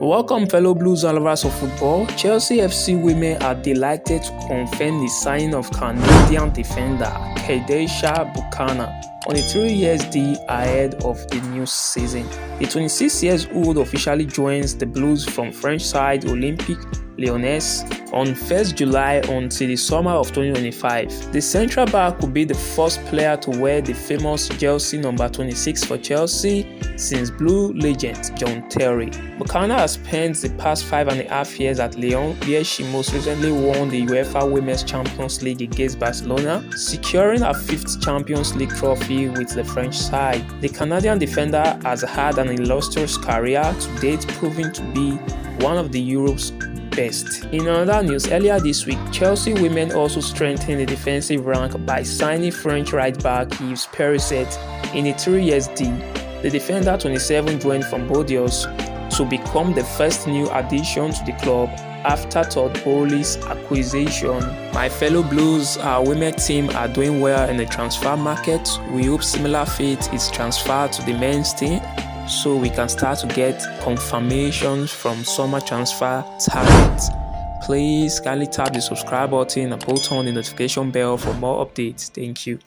Welcome, fellow Blues and lovers of football. Chelsea FC women are delighted to confirm the signing of Canadian defender Kadeisha Buchanan on a three years deal ahead of the new season. The 26 years old officially joins the Blues from French side Olympique Lyonnais on 1st July until the summer of 2025. The central back will be the first player to wear the famous jersey number 26 for Chelsea since Blue legend John Terry. Buchanan has spent the past five and a half years at Lyon, where she most recently won the UEFA Women's Champions League against Barcelona, securing her fifth Champions League trophy with the French side. The Canadian defender has had an illustrious career to date, proving to be one of the Europe's best. In another news, earlier this week, Chelsea women also strengthened the defensive rank by signing French right back Yves Perisset in a three years deal. The defender 27 joined from Bordeaux to become the first new addition to the club after Todd Boehly's acquisition. My fellow Blues, our women team are doing well in the transfer market. We hope similar fate is transferred to the men's team so we can start to get confirmations from summer transfer targets. Please kindly tap the subscribe button and put on the notification bell for more updates. Thank you.